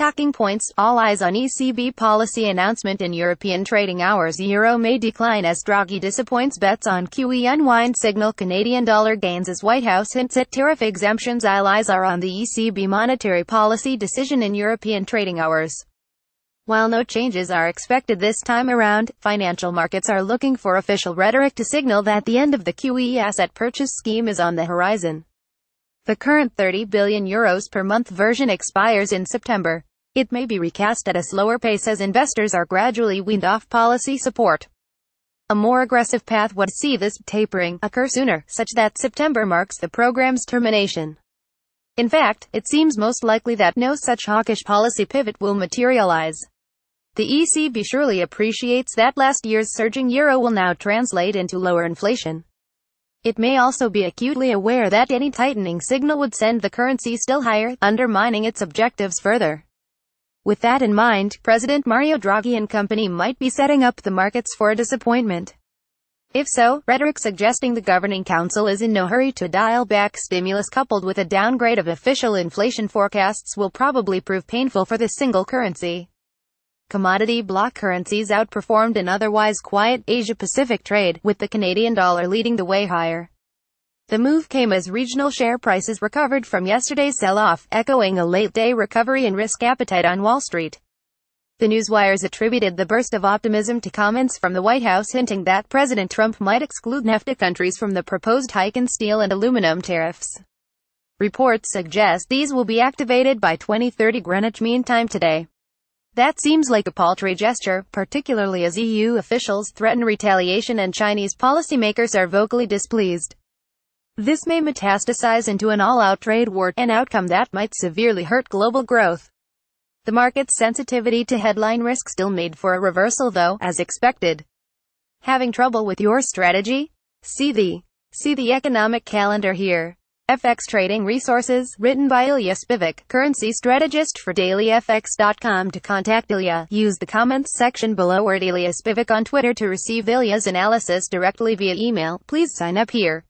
Talking points, all eyes on ECB policy announcement in European trading hours. Euro may decline as Draghi disappoints bets on QE unwind signal Canadian dollar gains as White House hints at tariff exemptions. All eyes are on the ECB monetary policy decision in European trading hours. While no changes are expected this time around, financial markets are looking for official rhetoric to signal that the end of the QE asset purchase scheme is on the horizon. The current 30 billion euros per month version expires in September. It may be recast at a slower pace as investors are gradually weaned off policy support. A more aggressive path would see this tapering occur sooner, such that September marks the program's termination. In fact, it seems most likely that no such hawkish policy pivot will materialize. The ECB surely appreciates that last year's surging euro will now translate into lower inflation. It may also be acutely aware that any tightening signal would send the currency still higher, undermining its objectives further. With that in mind, President Mario Draghi and company might be setting up the markets for a disappointment. If so, rhetoric suggesting the governing council is in no hurry to dial back stimulus coupled with a downgrade of official inflation forecasts will probably prove painful for the single currency. Commodity bloc currencies outperformed an otherwise quiet Asia-Pacific trade, with the Canadian dollar leading the way higher. The move came as regional share prices recovered from yesterday's sell-off, echoing a late-day recovery in risk appetite on Wall Street. The newswires attributed the burst of optimism to comments from the White House hinting that President Trump might exclude NAFTA countries from the proposed hike in steel and aluminum tariffs. Reports suggest these will be activated by 2030 Greenwich Mean Time today. That seems like a paltry gesture, particularly as EU officials threaten retaliation and Chinese policymakers are vocally displeased. This may metastasize into an all-out trade war, an outcome that might severely hurt global growth. The market's sensitivity to headline risk still made for a reversal though, as expected. Having trouble with your strategy? See the, see the economic calendar here. FX Trading Resources, written by Ilya Spivak, currency strategist for dailyfx.com to contact Ilya. Use the comments section below or Ilya Spivak on Twitter to receive Ilya's analysis directly via email. Please sign up here.